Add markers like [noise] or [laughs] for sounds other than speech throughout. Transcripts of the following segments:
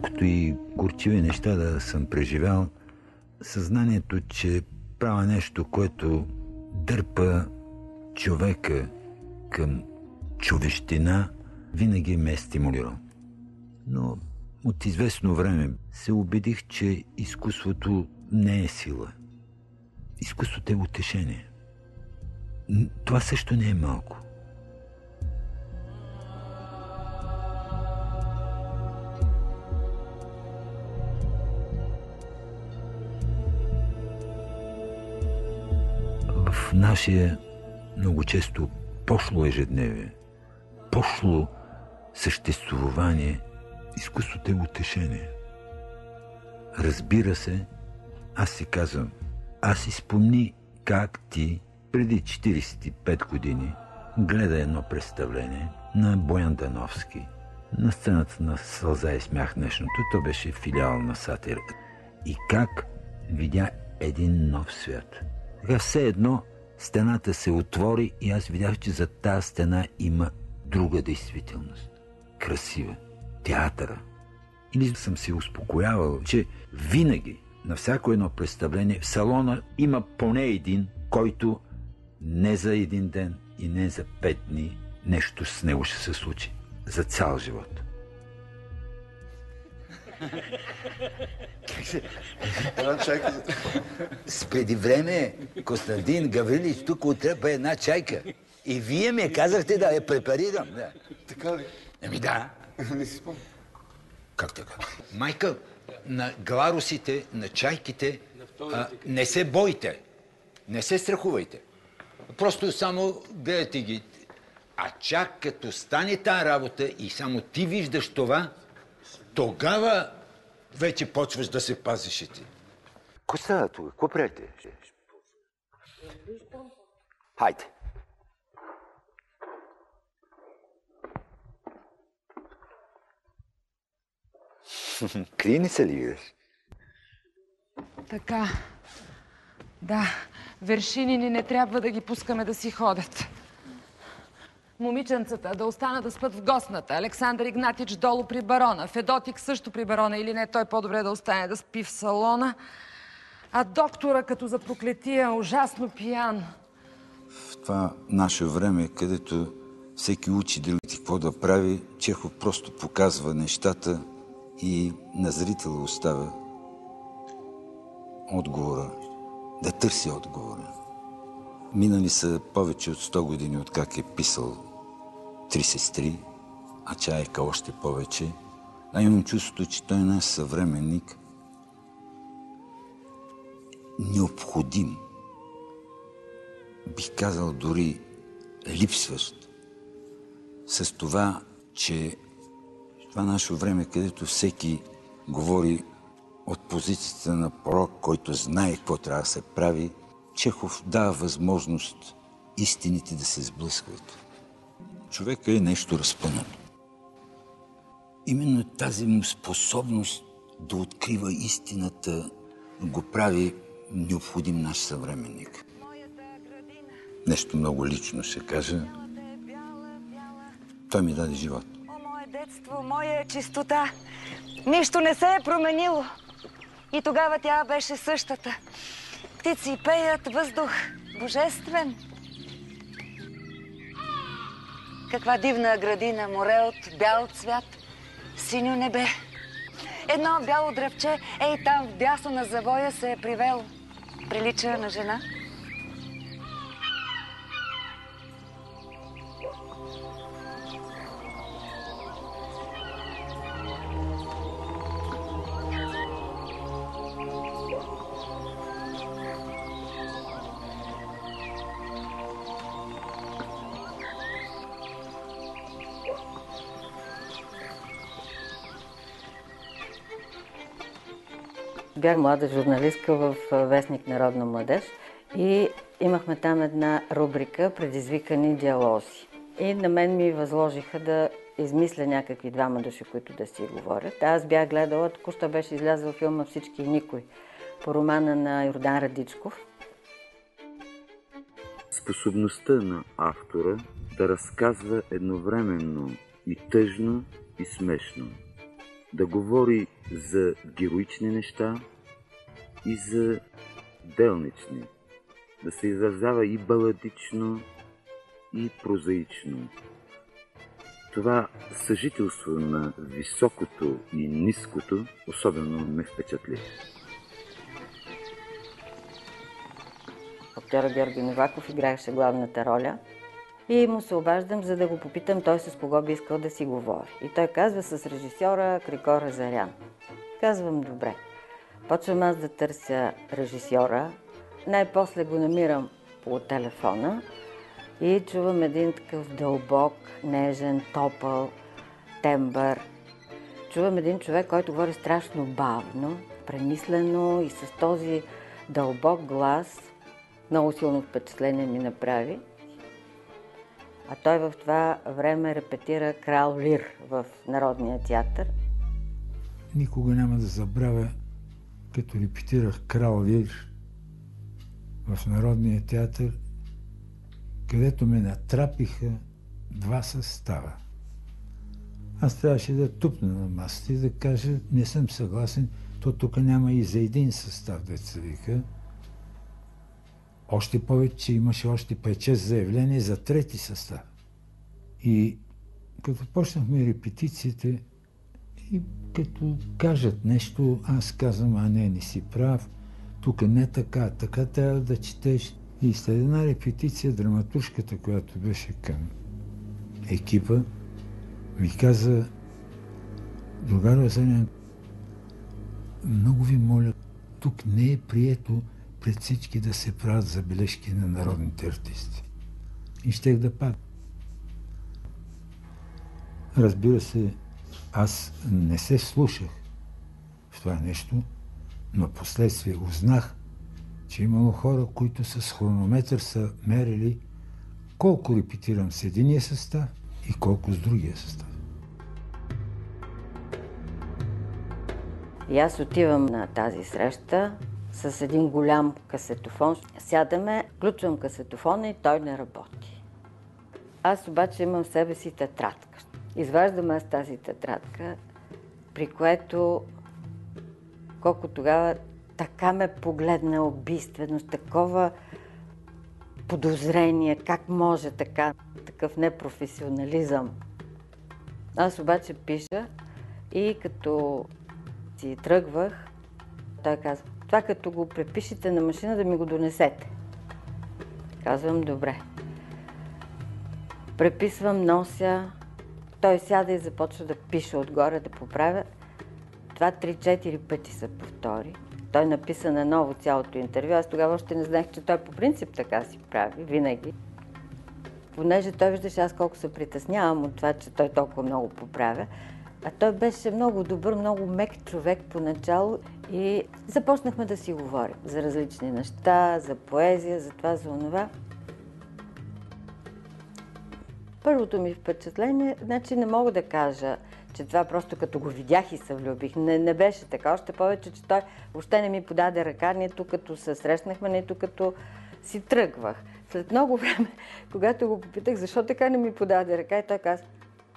колкото и горчиви неща да съм преживял, съзнанието, че правя нещо, което дърпа човека към човещина, винаги ме е стимулирал. Но от известно време се убедих, че изкуството не е сила. Изкуството е утешение. Това също не е малко. Нашия много често пошло ежедневие, пошло съществувание, изкуството е утешение. Разбира се, аз си казвам, аз си спомни как ти преди 45 години гледа едно представление на Боян Дановски на сцената на Сълза и смях днешното. То беше филиал на сатир. И как видя един нов свят. Така все едно стената се отвори и аз видях, че за тази стена има друга действителност. Красива. Театъра. Или съм се успокоявал, че винаги на всяко едно представление в салона има поне един, който не за един ден и не за пет дни нещо с него ще се случи. За цял живот. С преди време Костадин Гаврилич тук отрепа една чайка. И вие ми казахте да я препарирам. Да. Така ли? Еми да. Не си спомням. Как така? Майка, на гларусите, на чайките, а, не се бойте. Не се страхувайте. Просто само гледате ги. А чак като стане тази работа и само ти виждаш това, тогава вече почваш да се пазиш и ти. Какво става тук? Какво правите? Хайде. [laughs] Крини се ли видиш? Така. Да, вершинини не трябва да ги пускаме да си ходят. Момиченцата да остана да спът в гостната. Александър Игнатич долу при барона. Федотик също при барона или не, той по-добре да остане да спи в салона. А доктора като за проклетия, ужасно пиян. В това наше време, където всеки учи другите какво да прави, Чехов просто показва нещата и на зрителя оставя отговора, да търси отговора. Минали са повече от 100 години, от как е писал Три сестри, а чайка още повече. А имам чувството, че той е наш съвременник, необходим, бих казал дори липсващ, с това, че това наше време, където всеки говори от позицията на пророк, който знае какво трябва да се прави, Чехов дава възможност истините да се сблъскват. Човека е нещо разпънато. Именно тази му способност да открива истината го прави необходим наш съвременник. Нещо много лично ще кажа. Той ми даде живот. О, мое детство, моя чистота. Нищо не се е променило. И тогава тя беше същата. Птици пеят, въздух божествен. Каква дивна градина, море от бял цвят, синьо небе. Едно бяло дръвче, ей там в бясо на завоя се е привело. Прилича на жена. Бях млада журналистка в Вестник Народна младеж и имахме там една рубрика Предизвикани диалози. И на мен ми възложиха да измисля някакви двама души, които да си говорят. Аз бях гледала, току-що беше излязъл филма Всички и никой по романа на Йордан Радичков. Способността на автора да разказва едновременно и тъжно, и смешно. Да говори за героични неща и за делнични, да се изразява и баладично, и прозаично. Това съжителство на високото и ниското особено ме впечатли. Актьора Георги Новаков играеше главната роля и му се обаждам, за да го попитам той с кого би искал да си говори. И той казва с режисьора Крикора Зарян. Казвам, добре. Почвам аз да търся режисьора. Най-после го намирам по телефона и чувам един такъв дълбок, нежен, топъл тембър. Чувам един човек, който говори страшно бавно, премислено и с този дълбок глас много силно впечатление ми направи. А той в това време репетира Крал Лир в Народния театър. Никога няма да забравя, като репетирах Крал Лир в Народния театър, където ме натрапиха два състава. Аз трябваше да тупна на масата и да кажа, не съм съгласен, то тук няма и за един състав, деца вика. Още повече, имаше още 5-6 заявления за трети състав. И като почнахме репетициите, и като кажат нещо, аз казвам, а не, не си прав, тук не така, така трябва да четеш. И след една репетиция, драматуршката, която беше към екипа, ми каза, другар Василен, много ви моля, тук не е прието пред всички да се правят забележки на народните артисти. И щех да пак. Разбира се, аз не се слушах в това нещо, но последствие узнах, че имало хора, които с хронометър са мерили колко репетирам с единия състав и колко с другия състав. И аз отивам на тази среща с един голям касетофон. Сядаме, включвам касетофона и той не работи. Аз обаче имам в себе си тетрадка. Изваждам аз тази тетрадка, при което колко тогава така ме погледна убийствено, с такова подозрение, как може така, такъв непрофесионализъм. Аз обаче пиша и като си тръгвах, той каза, това като го препишете на машина да ми го донесете. Казвам, добре. Преписвам, нося. Той сяда и започва да пише отгоре, да поправя. Това три-четири пъти се повтори. Той написа на ново цялото интервю. Аз тогава още не знаех, че той по принцип така си прави, винаги. Понеже той виждаше аз колко се притеснявам от това, че той толкова много поправя. А той беше много добър, много мек човек поначало и започнахме да си говорим за различни неща, за поезия, за това, за онова. Първото ми впечатление, значи не мога да кажа, че това просто като го видях и се влюбих. Не, не беше така. Още повече, че той въобще не ми подаде ръка, нито като се срещнахме, нито като си тръгвах. След много време, когато го попитах, защо така не ми подаде ръка, и той каза,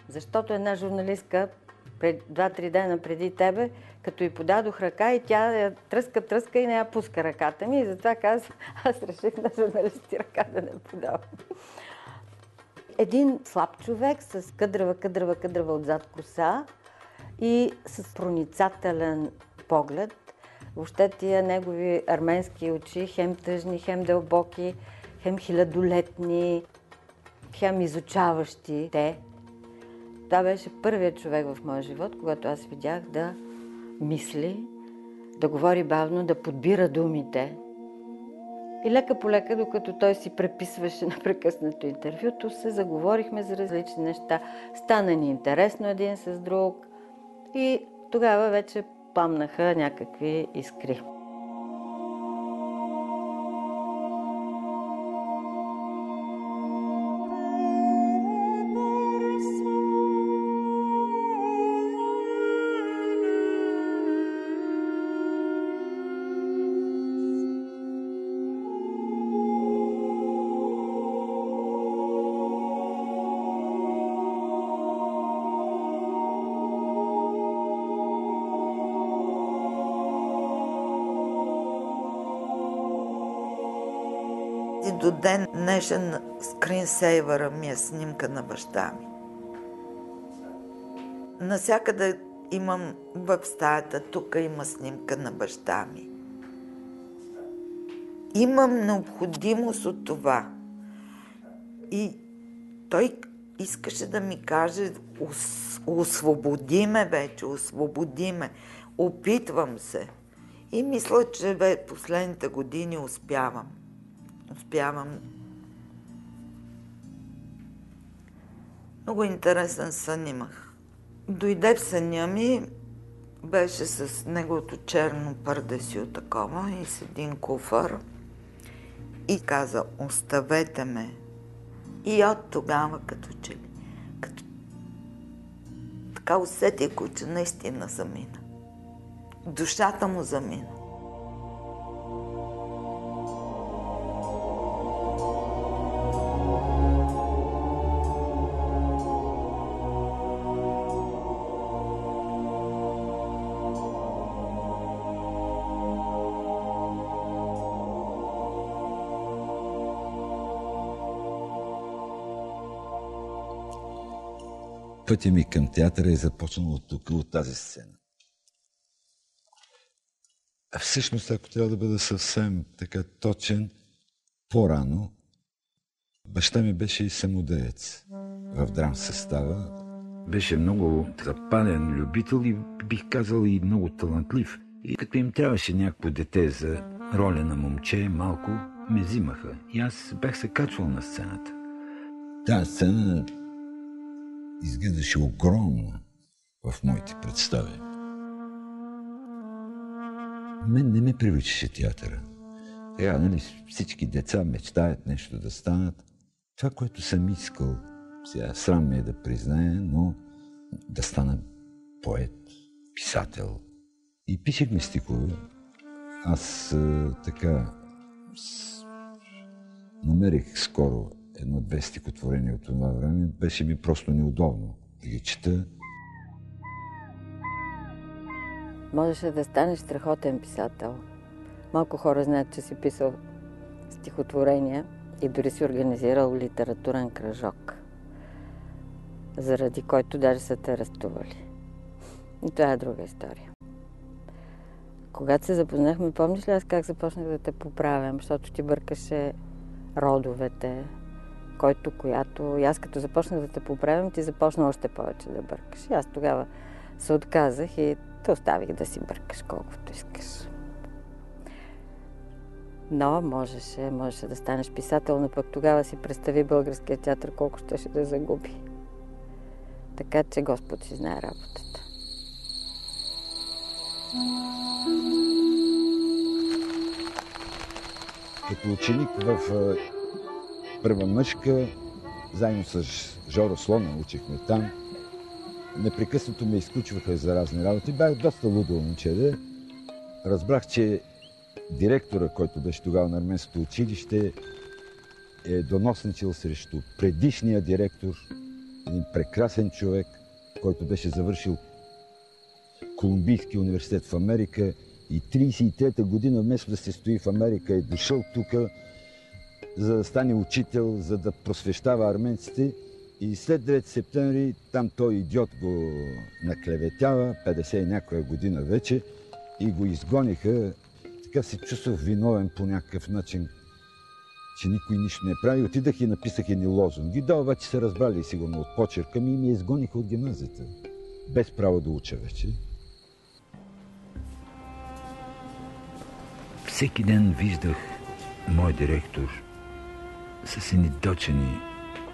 защото една журналистка два-три дена преди тебе, като й подадох ръка и тя я тръска, тръска и не я пуска ръката ми. И затова казах, [laughs] аз реших на журналисти ръка да не подавам. Един слаб човек с къдрава, къдрава, къдрава отзад коса и с проницателен поглед. Въобще тия негови арменски очи, хем тъжни, хем дълбоки, хем хилядолетни, хем изучаващи те, това беше първият човек в моя живот, когато аз видях да мисли, да говори бавно, да подбира думите. И лека по лека, докато той си преписваше [laughs] напрекъснато интервюто, се заговорихме за различни неща. Стана ни интересно един с друг и тогава вече памнаха някакви искри. До ден днешен скринсейвъра ми е снимка на баща ми. Насякъде имам в стаята, тук има снимка на баща ми. Имам необходимост от това. И той искаше да ми каже, освободи ме вече, освободи ме. Опитвам се. И мисля, че в последните години успявам. Успявам. Много интересен сън имах. Дойде в съня ми, беше с неговото черно пардесио такова и с един куфър. И каза, оставете ме. И от тогава, като че ли, като... така усетих, че наистина замина. Душата му замина. Пътя ми към театъра е започнал от тук, от тази сцена. А всъщност, ако трябва да бъда съвсем така точен, по-рано баща ми беше и самодеец в драм състава. Беше много запален любител и бих казал и много талантлив. И като им трябваше някакво дете за роля на момче, малко ме взимаха. И аз бях се качвал на сцената. Тази сцена изглеждаше огромна в моите представи. Мен не ме привличаше театъра. Сега, нали, всички деца мечтаят нещо да станат. Това, което съм искал, сега срам ме е да призная, но да стана поет, писател. И пишехме стихове. Аз така с... намерих скоро едно-две стихотворения от това време, беше ми просто неудобно да ги чета. Можеше да станеш страхотен писател. Малко хора знаят, че си писал стихотворения и дори си организирал литературен кръжок, заради който даже са те арестували. И това е друга история. Когато се запознахме, помниш ли аз как започнах да те поправям, защото ти бъркаше родовете, който, която... И аз като започнах да те поправям, ти започна още повече да бъркаш. И аз тогава се отказах и те оставих да си бъркаш колкото искаш. Но можеше, можеше да станеш писател, но пък тогава си представи българския театър колко ще да загуби. Така че Господ си знае работата. Като ученик в първа мъжка, заедно с Жоро Слона учихме там. Непрекъснато ме изключваха за разни работи. Бях доста лудо момче. Разбрах, че директора, който беше тогава на арменското училище, е доносничил срещу предишния директор, един прекрасен човек, който беше завършил Колумбийски университет в Америка и 33-та година, вместо да се стои в Америка, е дошъл тук за да стане учител, за да просвещава арменците. И след 9 септември там той идиот го наклеветява, 50 и някоя година вече, и го изгониха. Така се чувствах виновен по някакъв начин, че никой нищо не прави. Отидах и написах едни лозунги. Да, обаче се разбрали сигурно от почерка ми и ми изгониха от гимназията. Без право да уча вече. Всеки ден виждах мой директор с едни дочени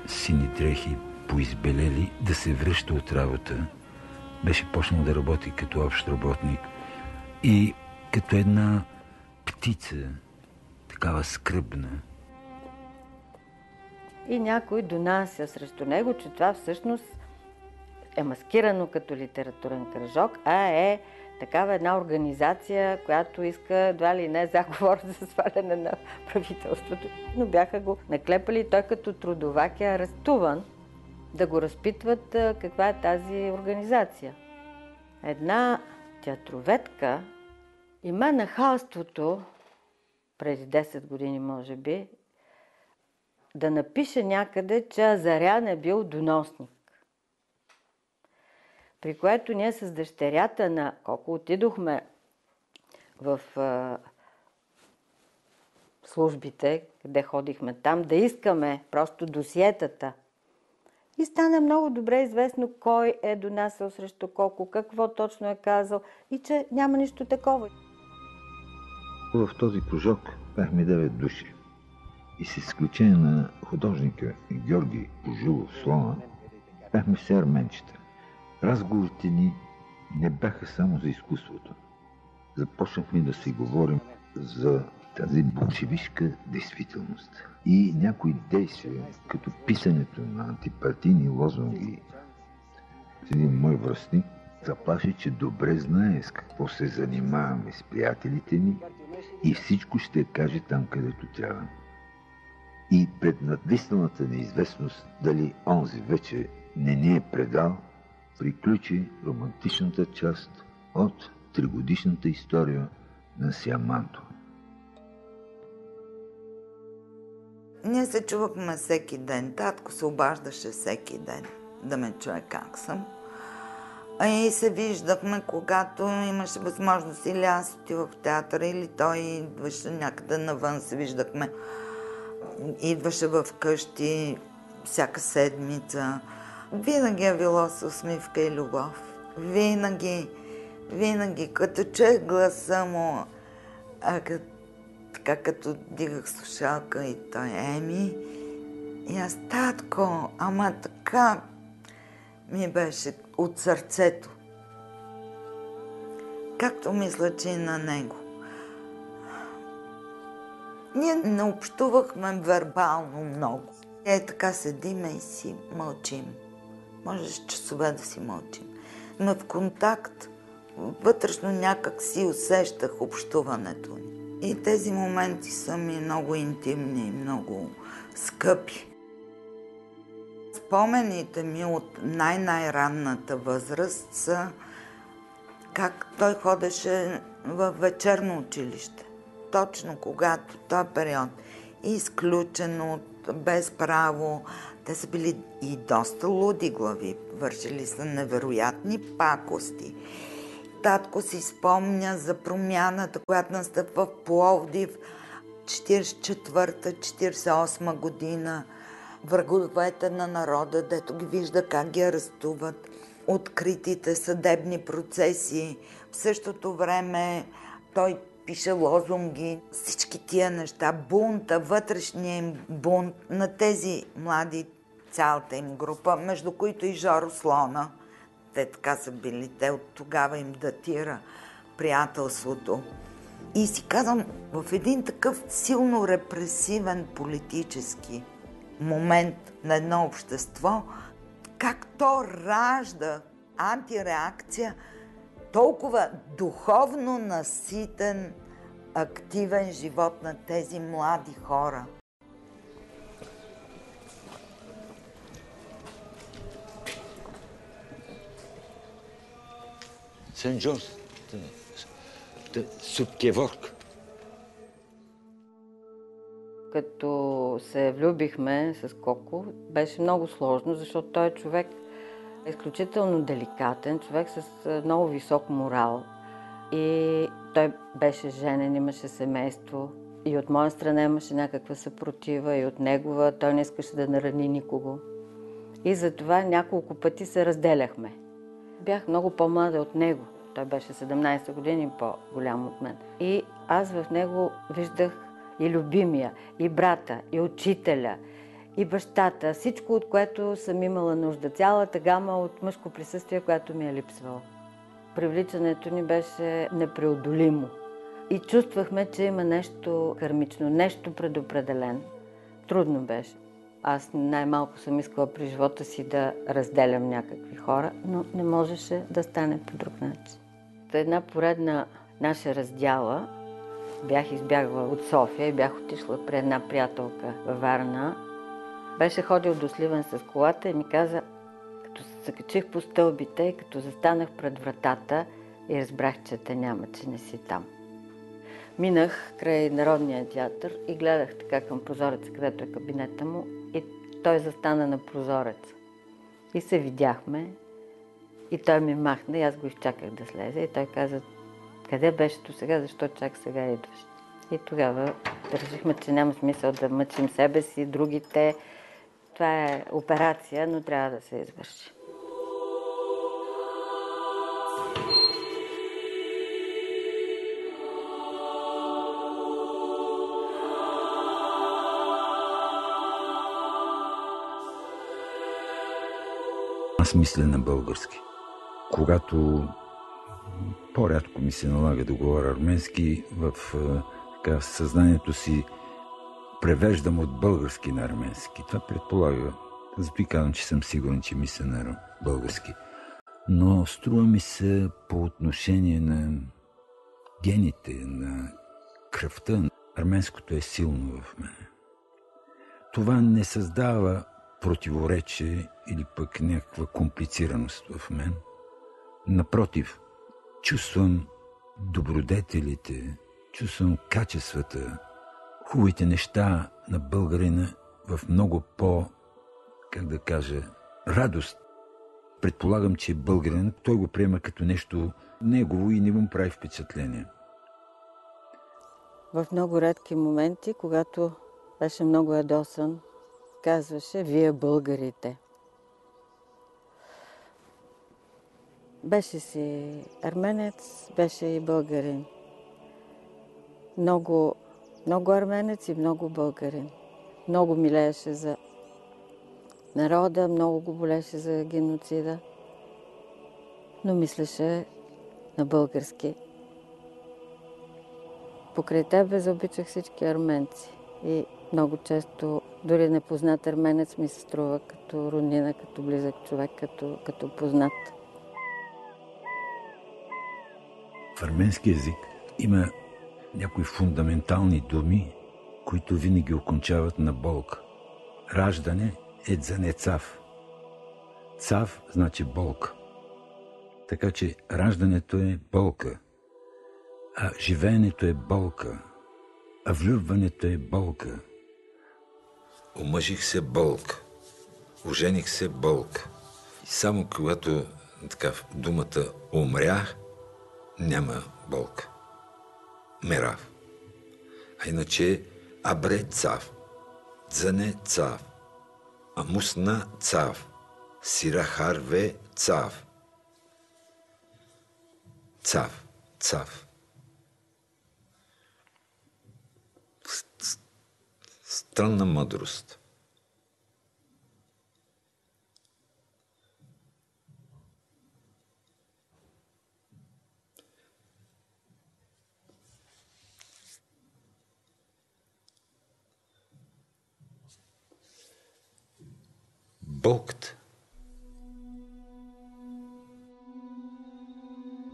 сини дрехи, поизбелели, да се връща от работа. Беше почнал да работи като общ работник и като една птица, такава скръбна. И някой донася срещу него, че това всъщност е маскирано като литературен кръжок, а е такава една организация, която иска едва ли не заговор [laughs] за сваляне на правителството. Но бяха го наклепали. Той като трудовак е арестуван да го разпитват каква е тази организация. Една театроведка има нахалството, преди 10 години може би, да напише някъде, че Азарян е бил доносник. При което ние с дъщерята на колко отидохме в а, службите, къде ходихме там, да искаме просто досиетата. И стана много добре известно кой е донасял срещу колко, какво точно е казал и че няма нищо такова. В този кружок бяхме 9 души. И с изключение на художника Георги Пожилов Слона, бяхме все арменчета. Разговорите ни не бяха само за изкуството. Започнахме да си говорим за тази болшевишка действителност. И някои действия, като писането на антипартийни лозунги, един мой връстник заплаши, че добре знае с какво се занимаваме с приятелите ни и всичко ще каже там, където трябва. И пред надвисналата неизвестност дали онзи вече не ни е предал, приключи романтичната част от тригодишната история на Сиаманто. Ние се чувахме всеки ден. Татко се обаждаше всеки ден да ме чуе как съм. И се виждахме, когато имаше възможност или аз отивах в театъра, или той идваше някъде навън, се виждахме. Идваше в къщи всяка седмица. Винаги е било с усмивка и любов. Винаги, винаги, като че гласа му, а като така като дигах слушалка и той Еми. И аз, татко, ама така ми беше от сърцето. Както мисля, че и на него. Ние не общувахме вербално много. Е, така седиме и си мълчим. Можеш часове да си мълчим. Но в контакт вътрешно някак си усещах общуването ни. И тези моменти са ми много интимни, много скъпи. Спомените ми от най-най-ранната възраст са как той ходеше в вечерно училище. Точно когато този период изключен от без право. Те са били и доста луди глави, вършили са невероятни пакости. Татко си спомня за промяната, която настъпва в Пловдив 44-48 година. Враговете на народа, дето ги вижда как ги арестуват. Откритите съдебни процеси. В същото време той пише лозунги, всички тия неща, бунта, вътрешния бунт на тези млади, цялата им група, между които и Жоро Слона – те така са били, те от тогава им датира приятелството. И си казвам, в един такъв силно репресивен политически момент на едно общество, как то ражда антиреакция, толкова духовно наситен, активен живот на тези млади хора – Сен Джордж, Супкеворк. Като се влюбихме с Коко, беше много сложно, защото той е човек изключително деликатен, човек с много висок морал. И той беше женен, имаше семейство. И от моя страна имаше някаква съпротива, и от негова. Той не искаше да нарани никого. И затова няколко пъти се разделяхме. Бях много по-млада от него. Той беше 17 години по-голям от мен. И аз в него виждах и любимия, и брата, и учителя, и бащата. Всичко, от което съм имала нужда. Цялата гама от мъжко присъствие, което ми е липсвало. Привличането ни беше непреодолимо. И чувствахме, че има нещо кармично, нещо предопределено. Трудно беше. Аз най-малко съм искала при живота си да разделям някакви хора, но не можеше да стане по друг начин. Една поредна наша раздяла бях избягала от София и бях отишла при една приятелка във Варна. Беше ходил до Сливен с колата и ми каза, като се закачих по стълбите и като застанах пред вратата и разбрах, че те няма, че не си там. Минах край Народния театър и гледах така към прозореца, където е кабинета му той застана на прозореца. И се видяхме и той ми махна и аз го изчаках да слезе и той каза, къде беше до сега, защо чак сега идваш? И тогава решихме, че няма смисъл да мъчим себе си, другите. Това е операция, но трябва да се извърши. Аз мисля на български. Когато по-рядко ми се налага да говоря арменски, в, така, в съзнанието си превеждам от български на арменски. Това предполага, би казвам, че съм сигурен, че мисля на български. Но струва ми се по отношение на гените, на кръвта. Арменското е силно в мен. Това не създава противоречие или пък някаква комплицираност в мен. Напротив, чувствам добродетелите, чувствам качествата, хубавите неща на българина в много по, как да кажа, радост. Предполагам, че българин, той го приема като нещо негово и не му прави впечатление. В много редки моменти, когато беше много ядосан, казваше Вие българите. Беше си арменец, беше и българин. Много, много арменец и много българин. Много милееше за народа, много го болеше за геноцида, но мислеше на български. Покрай тебе заобичах всички арменци и много често дори непознат арменец ми се струва като роднина, като близък човек, като, като познат. В арменски язик има някои фундаментални думи, които винаги окончават на болка. Раждане е не цав. Цав значи болка. Така че раждането е болка, а живеенето е болка, а влюбването е болка – Омъжих се болк. Ожених се болк. И само когато така, думата умрях, няма болк. Мерав. А иначе абре цав, дзане цав, амусна цав, сирахарве цав. Цав, цав. Странна мъдрост. Болкът.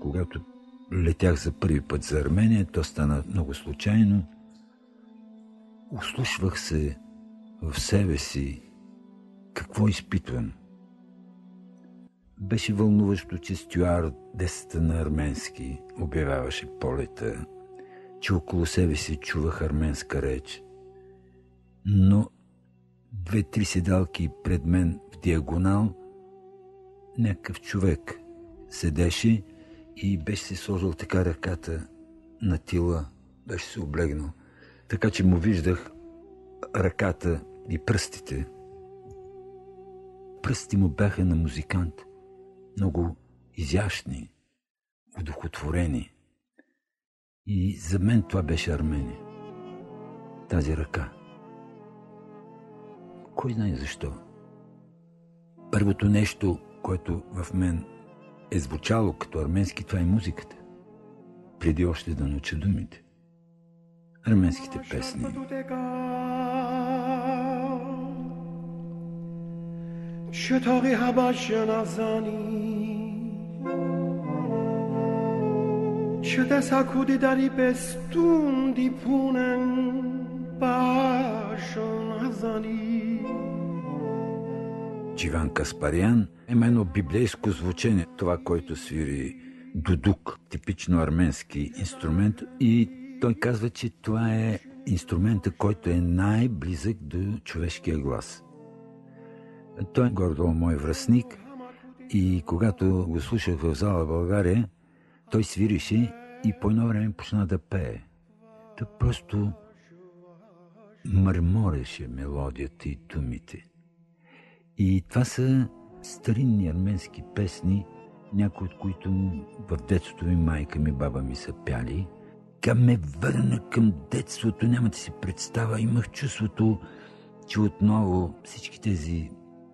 Когато летях за първи път за Армения, то стана много случайно. Ослушвах се в себе си какво изпитвам. Беше вълнуващо, че десета на арменски обявяваше полета, че около себе си чувах арменска реч. Но две-три седалки пред мен в диагонал някакъв човек седеше и беше се сложил така ръката на тила, беше се облегнал – така че му виждах ръката и пръстите. Пръсти му бяха на музикант, много изящни, удохотворени. И за мен това беше Армения. Тази ръка. Кой знае защо? Първото нещо, което в мен е звучало като арменски, това е музиката. Преди още да науча думите арменските песни. شتاقی هباش نزانی چه تسکودی داری بستون دی پونن башон назани. Дживан Каспарян е мено библейско звучение, това, което свири дудук, типично арменски инструмент и той казва, че това е инструмента, който е най-близък до човешкия глас. Той е гордо мой връзник и когато го слушах в зала България, той свирише и по едно време почна да пее. Та просто мърмореше мелодията и думите. И това са старинни арменски песни, някои от които в детството ми майка ми, баба ми са пяли. Ка ме върна към детството, няма да си представа. Имах чувството, че отново всички тези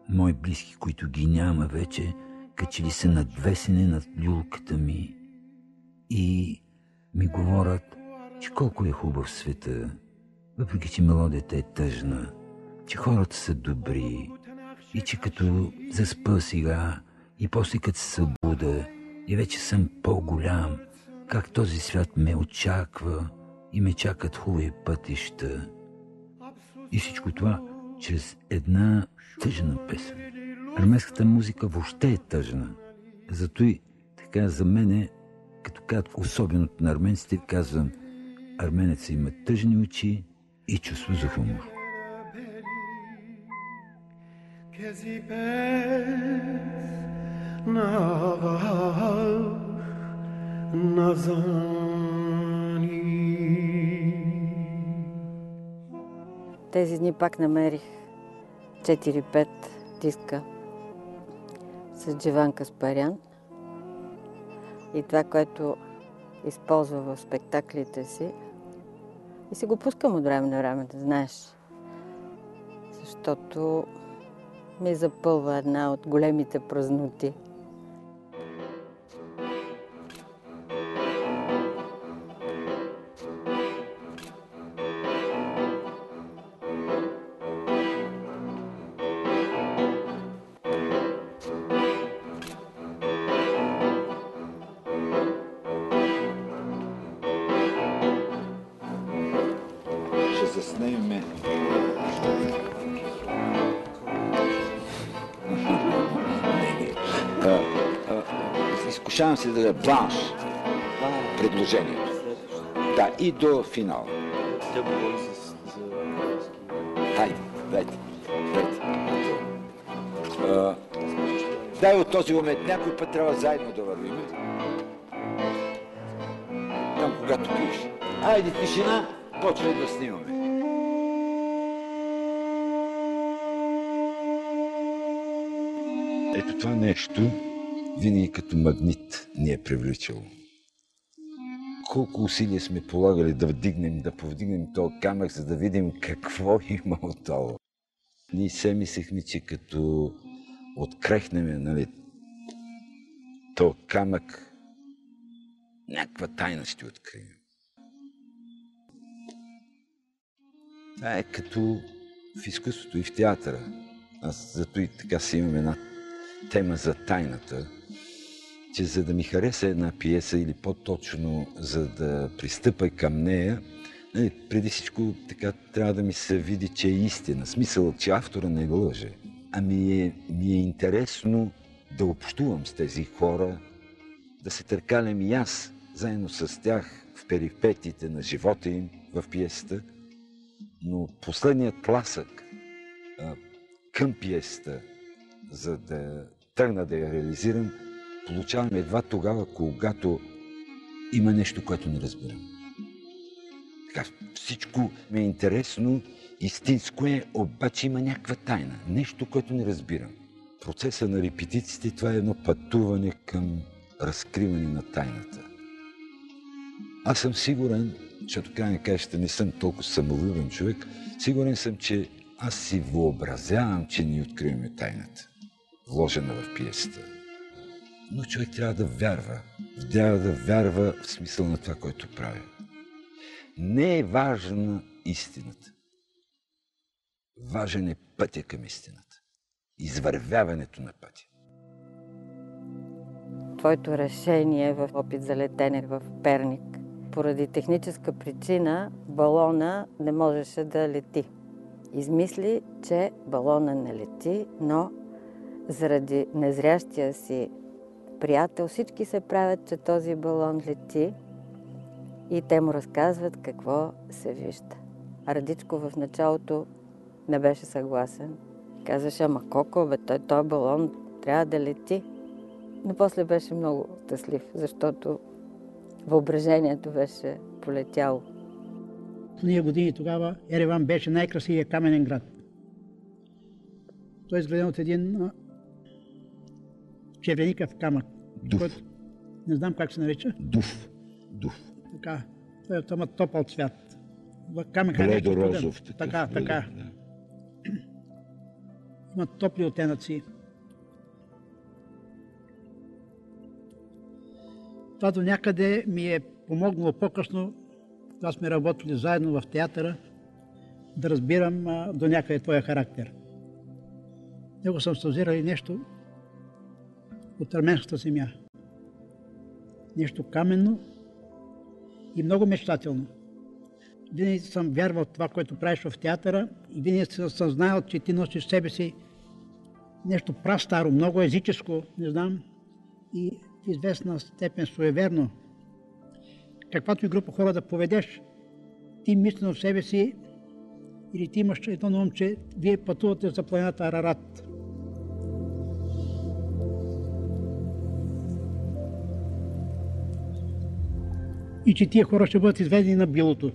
мои близки, които ги няма вече, качели са надвесени над люлката ми и ми говорят, че колко е хубав света, въпреки че мелодията е тъжна, че хората са добри и че като заспа сега и после като се събуда и вече съм по-голям, как този свят ме очаква и ме чакат хубави пътища. И всичко това чрез една тъжна песен. Армейската музика въобще е тъжна. Зато и така за мене, като казват особеното на арменците, казвам, арменец има тъжни очи и чувство за хумор. Тези дни пак намерих 4-5 диска с Дживан Каспарян. И това, което използва в спектаклите си, и си го пускам от време на време, да знаеш. Защото ми запълва една от големите празноти. Изкушавам се да бланш предложението. Да, и до финала. Тя говори с, за Хайде, дайте, дайте. А, Дай от този момент, някой път трябва заедно да вървим. Там, когато пиеш. Айде, тишина, почвай да снимаме. Ето това нещо винаги като магнит ни е привличало. Колко усилия сме полагали да вдигнем, да повдигнем този камък, за да видим какво [laughs] има отдолу. Ние се мислехме, че като открехнем, нали, то камък, някаква тайна ще открием. Това е като в изкуството и в театъра. Аз зато и така си имам една тема за тайната, че за да ми хареса една пиеса или по-точно за да пристъпа към нея, нали, преди всичко така трябва да ми се види, че е истина. Смисъл, че автора не лъже. Ами е, ми е интересно да общувам с тези хора, да се търкалям и аз, заедно с тях в перипетите на живота им в пиесата, но последният тласък а, към пиесата, за да тръгна да я реализирам, получавам едва тогава, когато има нещо, което не разбирам. Така, всичко ми е интересно, истинско е, обаче има някаква тайна, нещо, което не разбирам. Процеса на репетициите, това е едно пътуване към разкриване на тайната. Аз съм сигурен, защото край краищата не съм толкова самовлюбен човек, сигурен съм, че аз си въобразявам, че ни откриваме тайната, вложена в пиесата. Но човек трябва да вярва. Трябва да вярва в смисъл на това, което прави. Не е важна истината. Важен е пътя към истината. Извървяването на пътя. Твоето решение в опит за летене в Перник. Поради техническа причина балона не можеше да лети. Измисли, че балона не лети, но заради незрящия си приятел всички се правят, че този балон лети и те му разказват какво се вижда. А Радичко в началото не беше съгласен. Казваше, ама колко, бе, той, той балон трябва да лети. Но после беше много щастлив, защото въображението беше полетяло. В ние години тогава Ереван беше най-красивия каменен град. Той е изграден от един червеникъв камък. Дув. Който, не знам как се нарича. Дув. Дув. Така. Той е има топъл цвят. Не е. Бледо-розов. такъв, Така, бледо, така. да. [clears throat] Има топли оттенъци. Това до някъде ми е помогнало по-късно, когато сме работили заедно в театъра, да разбирам а, до някъде твоя характер. Него съм стазирал и нещо от арменската земя. Нещо каменно и много мечтателно. Винаги съм вярвал в това, което правиш в театъра и винаги съм- знаел, че ти носиш в себе си нещо праставро, много езическо, не знам, и в известна степен суеверно. Каквато и група хора да поведеш, ти мислено в себе си или ти имаш едно на ум, че вие пътувате за планината Арарат. И че тия хора ще бъдат изведени на билото.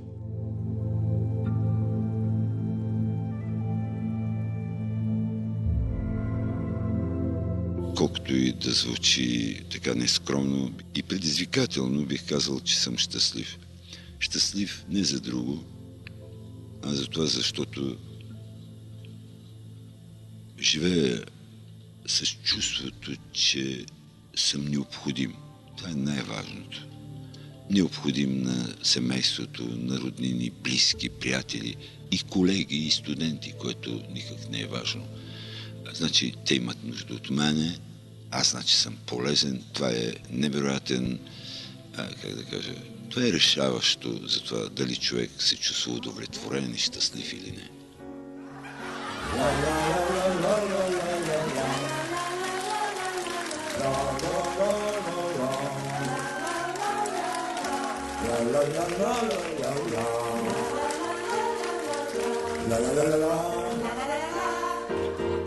Колкото и да звучи така нескромно и предизвикателно, бих казал, че съм щастлив. Щастлив не за друго, а за това, защото живея с чувството, че съм необходим. Това е най-важното. Необходим на семейството, на роднини, близки, приятели и колеги, и студенти, което никак не е важно. Значи, те имат нужда от мене, аз значи съм полезен. Това е невероятен, а, как да кажа, това е решаващо за това дали човек се чувства удовлетворен и щастлив или не.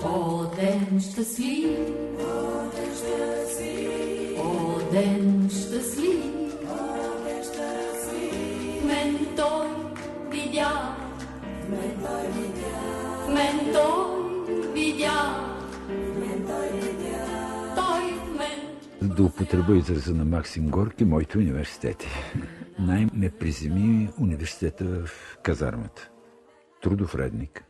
О, ден щастлив, о, ден щастлив, мен той видя, мен той видя, той в мен. Да употребя израза на Максим Горки, моите университети. Най-ме приземи университета в казармата. Трудов редник.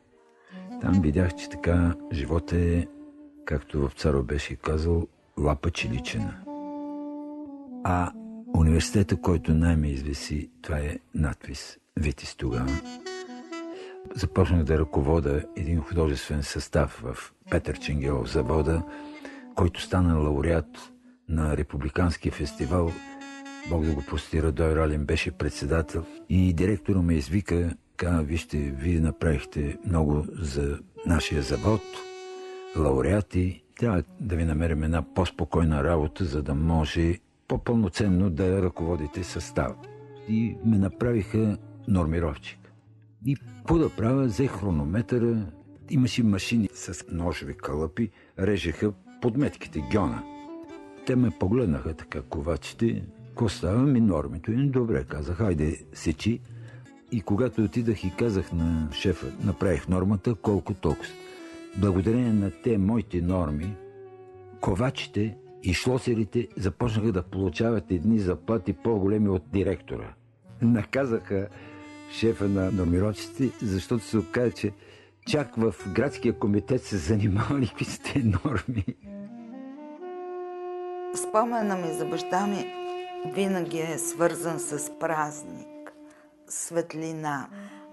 Там видях, че така живота е, както в Царо беше казал, лапа чиличена. А университета, който най-ме извеси, това е надпис Витис тогава. Започнах да ръковода един художествен състав в Петър Ченгелов завода, който стана лауреат на Републиканския фестивал. Бог да го простира, Дой Ралин беше председател и директора ме извика, каза, вижте, вие направихте много за нашия завод, лауреати, трябва да ви намерим една по-спокойна работа, за да може по-пълноценно да ръководите състава. И ме направиха нормировчик. И по да правя, взех хронометъра, имаше машини с ножови кълъпи, режеха подметките, гьона. Те ме погледнаха така, ковачите, какво става ми нормито? И добре, казах, хайде, сечи. И когато отидах и казах на шефа, направих нормата, колко толкова. Благодарение на те моите норми, ковачите и шлосерите започнаха да получават едни заплати по-големи от директора. Наказаха шефа на нормировците, защото се оказа, че чак в градския комитет се занимавали какви са те норми. Спомена ми за баща ми винаги е свързан с празник, светлина.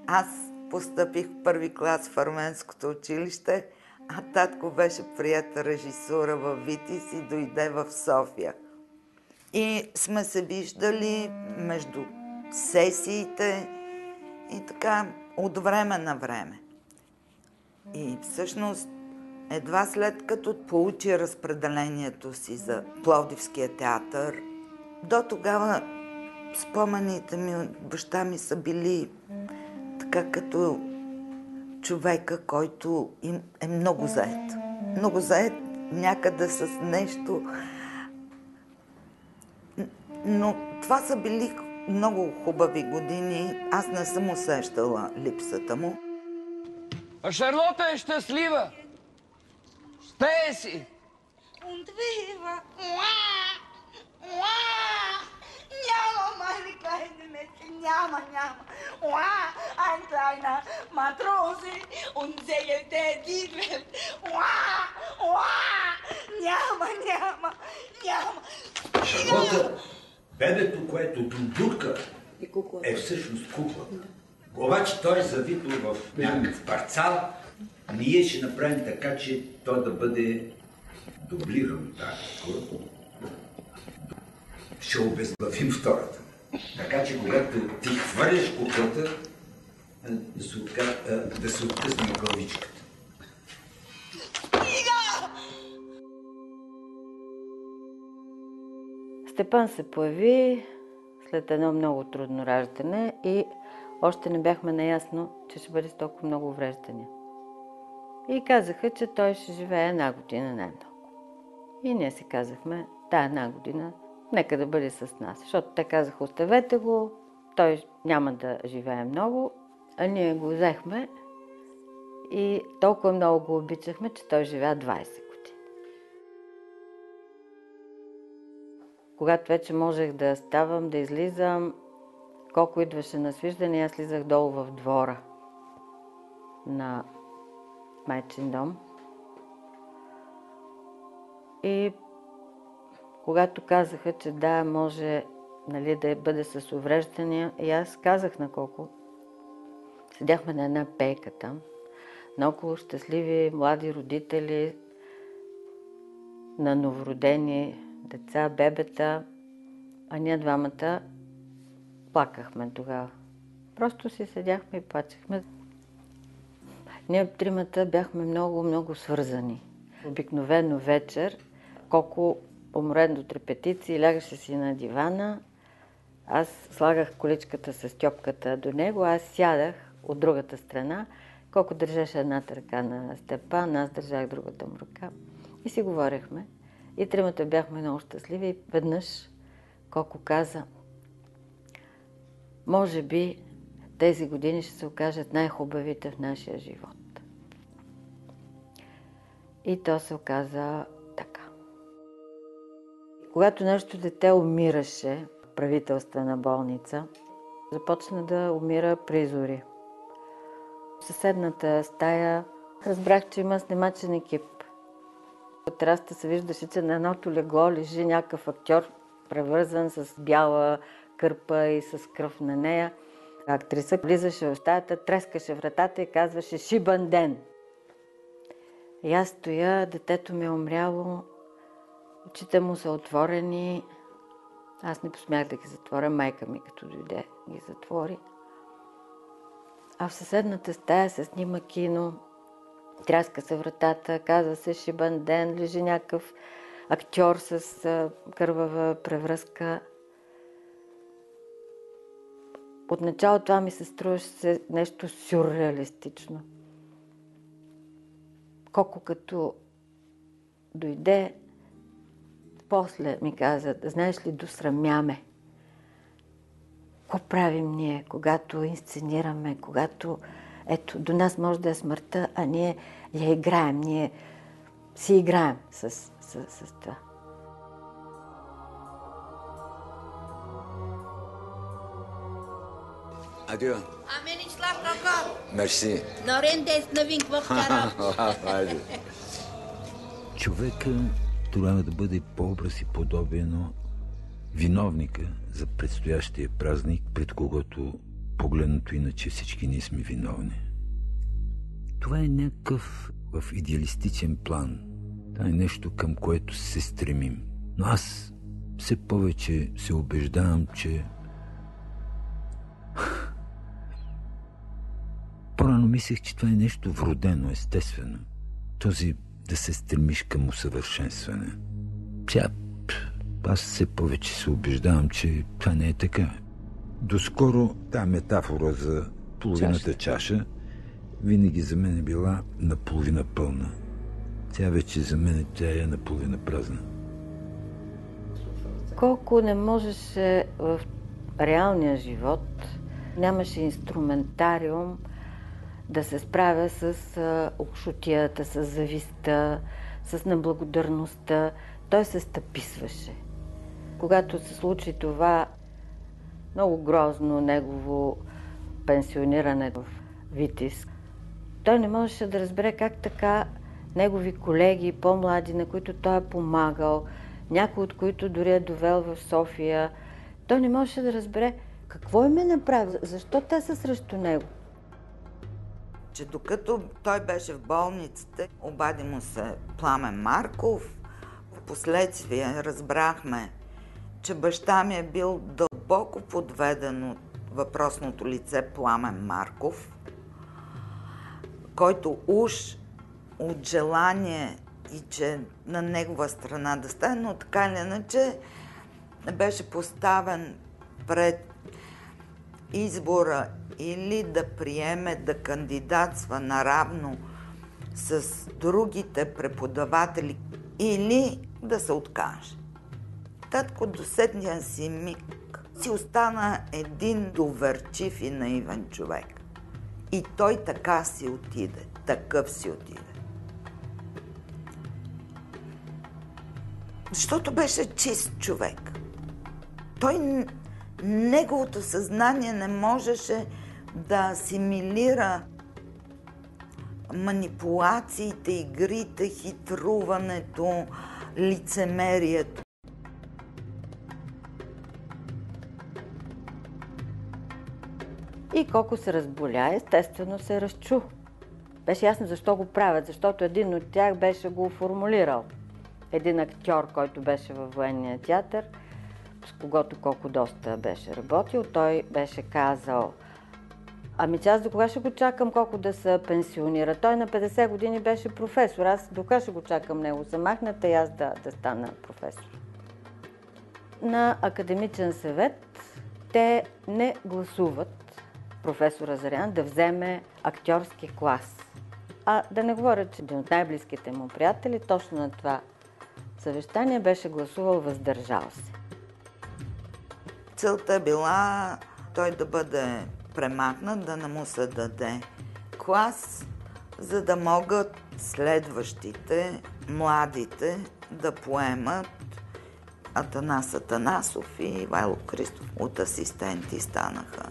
Аз постъпих в първи клас в арменското училище, а татко беше прият режисура в Витис и дойде в София. И сме се виждали между сесиите и така от време на време. И всъщност едва след като получи разпределението си за Пловдивския театър, до тогава спомените ми от баща ми са били така като човека, който им е много заед. Много заед някъде с нещо. Но това са били много хубави години. Аз не съм усещала липсата му. А Шарлота е щастлива. Пее си. Отвива. Уа! Уа! Няма, майка, не ме няма, няма. Уа! Ein kleiner Matrose und segelte die Welt. Уа! Уа! Няма, няма, няма. Шарлота, бебето, което дудка, е всъщност кукла. Обаче той е завито в някакъв парцал. Ние ще направим така, че той да бъде дублиран. Да. Ще обезглавим втората. Така че когато ти хвърляш куклата, да се, отка... да се откъсне главичката. Степан се появи след едно много трудно раждане и още не бяхме наясно, че ще бъде с толкова много увреждания. И казаха, че той ще живее една година най-много. И ние си казахме, да, една година, нека да бъде с нас. Защото те казаха, оставете го, той няма да живее много, а ние го взехме и толкова много го обичахме, че той живя 20 години. Когато вече можех да ставам, да излизам, колко идваше на свиждане, аз слизах долу в двора на майчин дом. И когато казаха, че да, може нали, да бъде с увреждания, и аз казах на колко. Седяхме на една пейка там, наоколо щастливи млади родители на новородени деца, бебета, а ние двамата плакахме тогава. Просто си седяхме и плачехме. Ние тримата бяхме много, много свързани. Обикновено вечер, колко уморен от репетиции, лягаше си на дивана, аз слагах количката с топката до него, аз сядах от другата страна, колко държеше едната ръка на Степан, аз държах другата му ръка. И си говорихме. И тримата бяхме много щастливи. И веднъж колко каза, може би тези години ще се окажат най-хубавите в нашия живот. И то се оказа. Когато нашето дете умираше в правителствена болница, започна да умира призори. В съседната стая разбрах, че има снимачен екип. От терасата се виждаше, че на едното легло лежи някакъв актьор, превързан с бяла кърпа и с кръв на нея. Актриса влизаше в стаята, трескаше вратата и казваше «Шибан ден!» И аз стоя, детето ми е умряло, очите му са отворени. Аз не посмях да ги затворя, майка ми като дойде ги затвори. А в съседната стая се снима кино, тряска се вратата, казва се Шибан ден, лежи някакъв актьор с кървава превръзка. Отначало това ми се струваше нещо сюрреалистично. Колко като дойде, после ми каза, знаеш ли, досрамяме. Какво правим ние, когато инсценираме, когато ето, до нас може да е смъртта, а ние я играем, ние си играем с, с, с това. Адио. Ами ни слав ръка. Мерси. Норен дес на винк в [laughs] кара. Хайде. [laughs] Човека трябва да бъде по-образ и подобие на виновника за предстоящия празник, пред когото погледнато иначе всички ние сме виновни. Това е някакъв в идеалистичен план. Това е нещо към което се стремим. Но аз все повече се убеждавам, че [laughs] По-рано мислех, че това е нещо вродено, естествено. Този да се стремиш към усъвършенстване. Сега аз все повече се убеждавам, че това не е така. Доскоро тази метафора за половината Чашата. чаша винаги за мен е била наполовина пълна. Тя вече за мен тя е наполовина празна. Колко не можеше в реалния живот, нямаше инструментариум да се справя с а, окшотията, с зависта, с неблагодарността. Той се стъписваше. Когато се случи това много грозно негово пенсиониране в Витис, той не можеше да разбере как така негови колеги, по-млади, на които той е помагал, някой от които дори е довел в София, той не можеше да разбере какво им е направил, защо те са срещу него. Че докато той беше в болницата, обади му се Пламен Марков. В последствие разбрахме, че баща ми е бил дълбоко подведен от въпросното лице Пламен Марков, който уж от желание и че на негова страна да стане, но така или иначе беше поставен пред избора или да приеме да кандидатства наравно с другите преподаватели или да се откаже. Татко до седния си миг си остана един доверчив и наивен човек. И той така си отиде, такъв си отиде. Защото беше чист човек. Той, неговото съзнание не можеше да асимилира манипулациите, игрите, хитруването, лицемерието. И колко се разболя, естествено се разчу. Беше ясно защо го правят, защото един от тях беше го формулирал. Един актьор, който беше във военния театър, с когото колко доста беше работил, той беше казал Ами аз до кога ще го чакам колко да се пенсионира? Той на 50 години беше професор. Аз до кога ще го чакам него? Замахната и аз да, да стана професор. На академичен съвет те не гласуват професор Азарян да вземе актьорски клас. А да не говоря, че един от най-близките му приятели точно на това съвещание беше гласувал въздържал се. Целта била той да бъде премахнат, да не му се даде клас, за да могат следващите, младите, да поемат Атанас Атанасов и Ивайло Христов. От асистенти станаха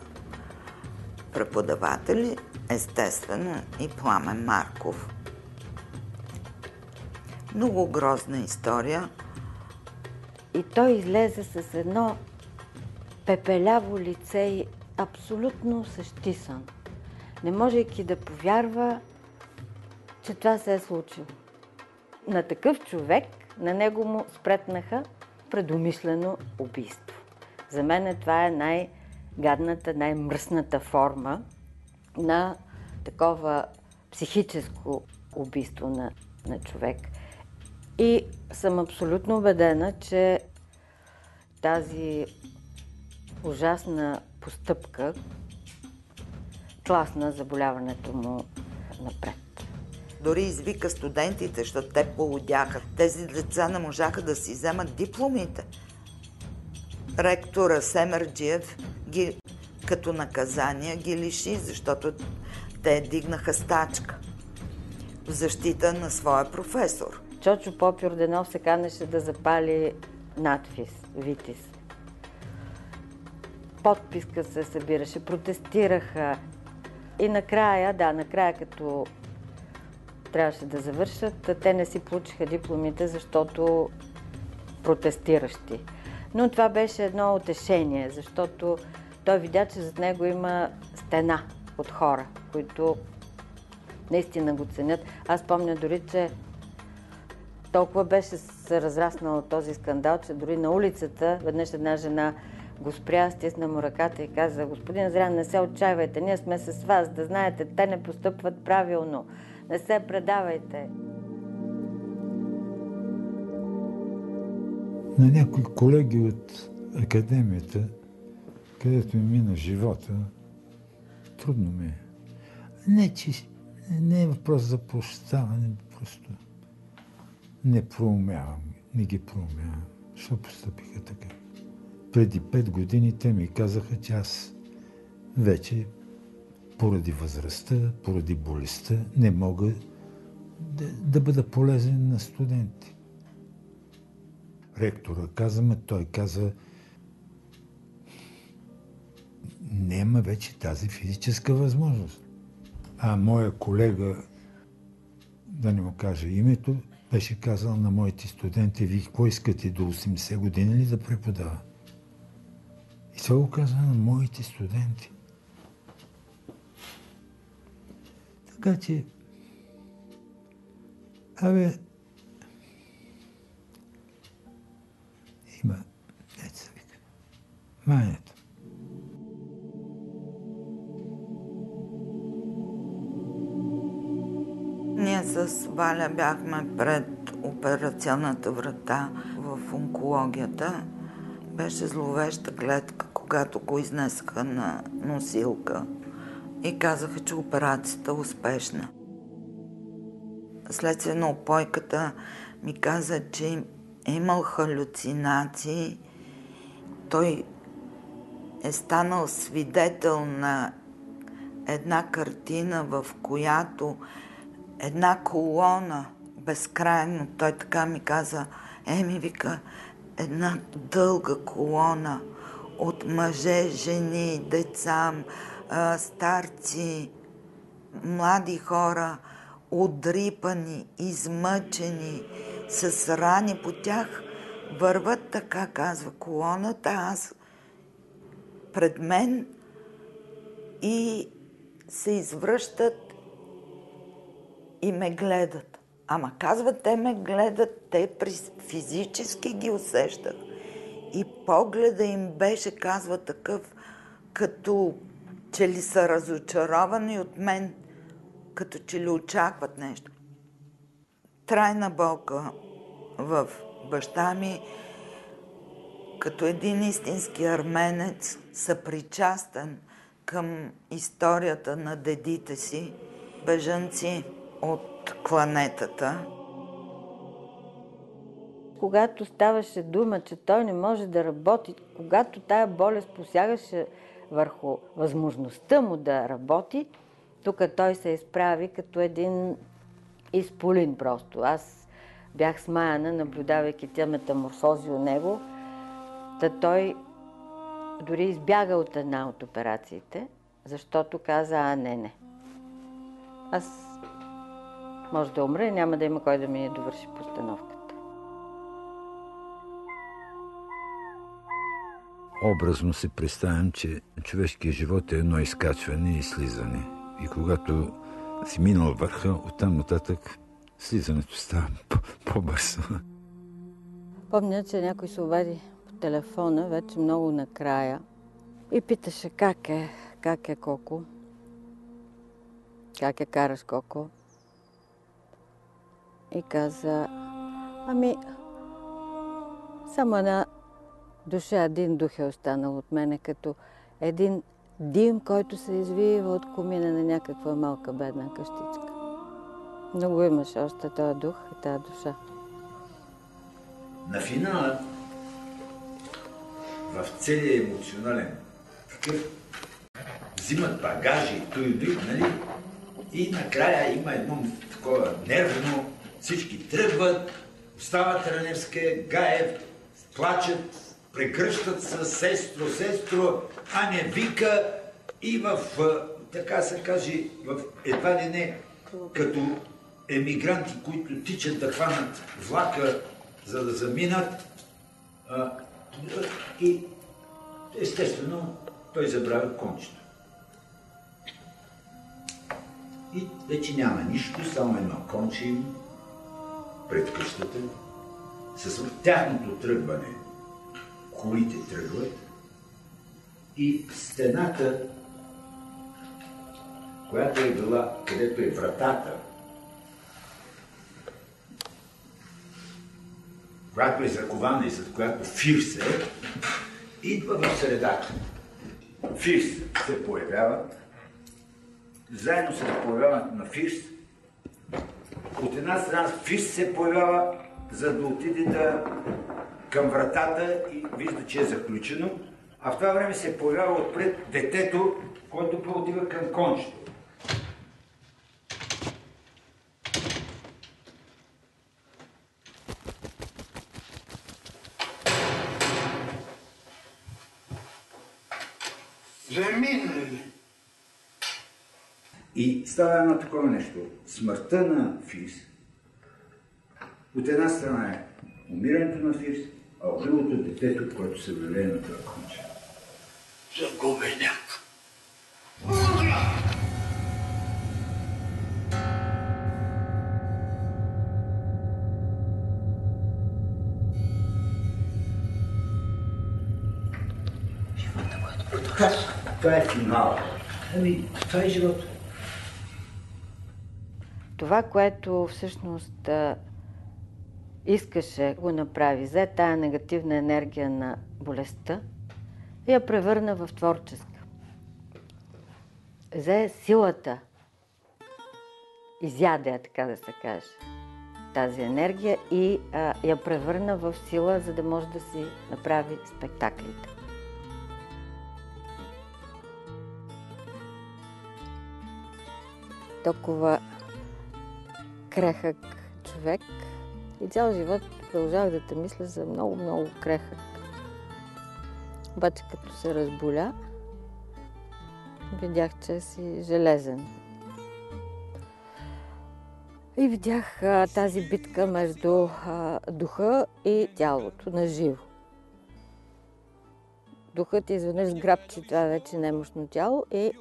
преподаватели, естествено и Пламен Марков. Много грозна история. И той излезе с едно пепеляво лице и абсолютно същисан. Не можейки да повярва, че това се е случило. На такъв човек, на него му спретнаха предумишлено убийство. За мен това е най-гадната, най-мръсната форма на такова психическо убийство на, на човек. И съм абсолютно убедена, че тази ужасна постъпка тласна заболяването му напред. Дори извика студентите, защото те полудяха. Тези деца не можаха да си вземат дипломите. Ректора Семерджиев ги, като наказание ги лиши, защото те дигнаха стачка в защита на своя професор. Чочо Попи Орденов се канеше да запали надфис, Витис. Подписка се събираше, протестираха. И накрая, да, накрая като трябваше да завършат, те не си получиха дипломите, защото протестиращи. Но това беше едно утешение, защото той видя, че зад него има стена от хора, които наистина го ценят. Аз помня дори, че толкова беше се разраснал този скандал, че дори на улицата веднъж една жена го спря, стисна му ръката и каза, господин Зрян, не се отчаивайте, ние сме с вас, да знаете, те не постъпват правилно, не се предавайте. На някои колеги от академията където ми мина живота, трудно ми е. Не, че не е въпрос за прощаване, просто не проумявам, не ги проумявам. Защо постъпиха така? Преди пет години те ми казаха, че аз вече поради възрастта, поради болестта, не мога да, да бъда полезен на студенти. Ректора казваме, той каза, няма вече тази физическа възможност. А моя колега, да не му кажа името, беше казал на моите студенти, вие какво искате до 80 години ли да преподава? И това го каза на моите студенти. Така че, абе, има, деца вика, манието. Ние с Валя бяхме пред операционната врата в онкологията. Беше зловеща гледка, когато го изнесаха на носилка и казаха, че операцията е успешна. Следствие на опойката ми каза, че е имал халюцинации. Той е станал свидетел на една картина, в която една колона, безкрайно, той така ми каза, еми вика, една дълга колона от мъже, жени, деца, старци, млади хора, отрипани, измъчени, с рани по тях, върват така, казва колоната, аз пред мен и се извръщат и ме гледат. Ама казват, те ме гледат, те физически ги усещах. И погледа им беше, казва такъв, като че ли са разочаровани от мен, като че ли очакват нещо. Трайна болка в баща ми, като един истински арменец, съпричастен към историята на дедите си, бежанци от планетата. Когато ставаше дума, че той не може да работи, когато тая болест посягаше върху възможността му да работи, тук той се изправи като един изполин просто. Аз бях смаяна, наблюдавайки тя метаморфози у него. Та той дори избяга от една от операциите, защото каза, а не, не. Аз може да умра и няма да има кой да ми довърши постановката. Образно си представям, че човешкият живот е едно изкачване и слизане. И когато си минал върха, оттам нататък слизането става [laughs] по-бързо. Помня, че някой се обади по телефона, вече много накрая, и питаше как е, как е Коко, как е караш Коко. И каза, ами, само една душа, един дух е останал от мене, като един дим, който се извива от комина на някаква малка бедна къщичка. Много имаше още този дух и тази душа. На финала, в целия емоционален такъв, взимат багажи, той вид, нали? И накрая има едно такова нервно, всички тръгват, остава тренерския Гаев, плачат, прегръщат се, сестро, сестро, а не вика и в, така се каже, в едва ли не, като емигранти, които тичат да хванат влака, за да заминат. А, и естествено той забравя кончето. И вече няма нищо, само едно конче им пред къщата. С тяхното тръгване колите тръгват и стената, която е била, където е вратата, която е закована и зад която фир се, идва в средата. Фирс се появява. Заедно с появяването на Фирс, от една страна Фирс се появява, за да отиде да към вратата и вижда, че е заключено, а в това време се появява отпред детето, което отива към кончето. Става едно такова нещо. Смъртта на Фирс от една страна е умирането на Фирс, а от другото детето, което се влее на това конче. Загубеняк. Това е финал. Ами, това е живота. Това, което всъщност искаше го направи, взе тая негативна енергия на болестта и я превърна в творческа. Взе силата, изяде, така да се каже, тази енергия и а, я превърна в сила, за да може да си направи спектаклите. Толкова крехък човек и цял живот продължавах да те мисля за много, много крехък. Обаче като се разболя, видях, че си железен. И видях а, тази битка между а, духа и тялото на живо. Духът изведнъж сграбчи това вече немощно тяло и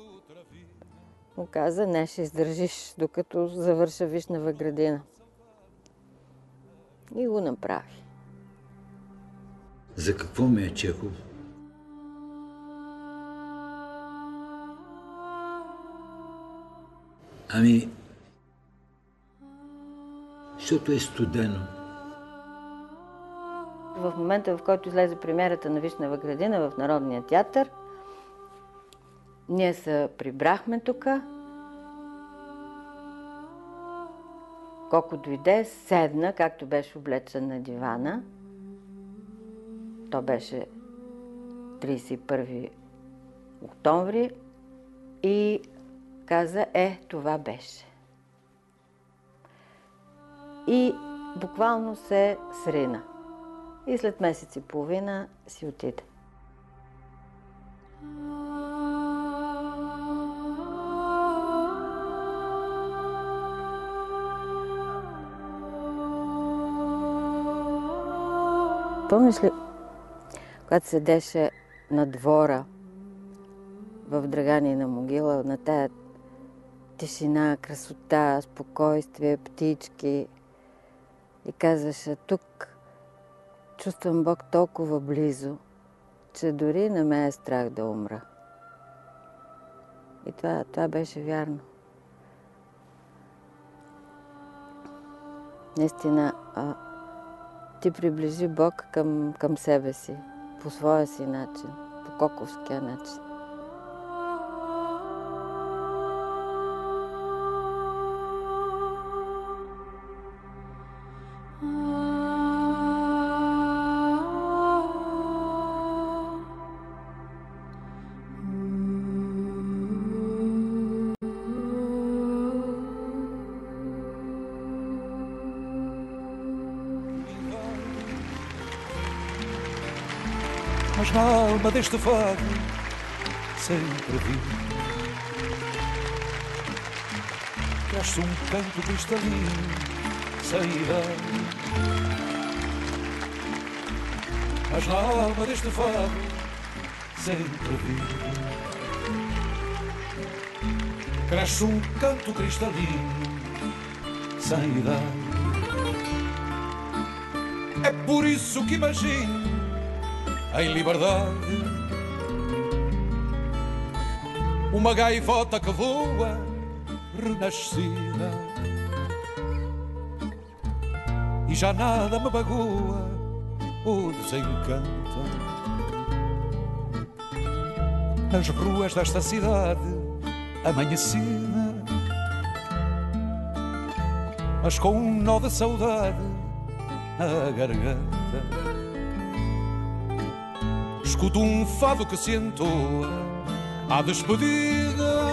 му каза, не, ще издържиш, докато завърша Вишнева градина. И го направи. За какво ме е Чехов? Ами, защото е студено. В момента, в който излезе премиерата на Вишнева градина в Народния театър, ние се прибрахме тук. Коко дойде, седна, както беше облечен на дивана. То беше 31 октомври и каза, е, това беше. И буквално се срина. И след месец и половина си отиде. Помниш ли, когато седеше на двора в Драганина могила, на тая тишина, красота, спокойствие, птички и казваше, тук чувствам Бог толкова близо, че дори не ме е страх да умра. И това, това беше вярно. Наистина, ти приближи Бог към, към себе си, по своя си начин, по коковския начин. Na alma deste fado sempre vi cresce um canto cristalino sem idade. Mas na alma deste fado sempre vi cresce um canto cristalino sem idade. É por isso que imagino em liberdade. Uma gaivota que voa, renascida. E já nada me magoa ou desencanta. nas ruas desta cidade amanhecida, mas com um nó de saudade na garganta. Escuto um fado que se entoa à despedida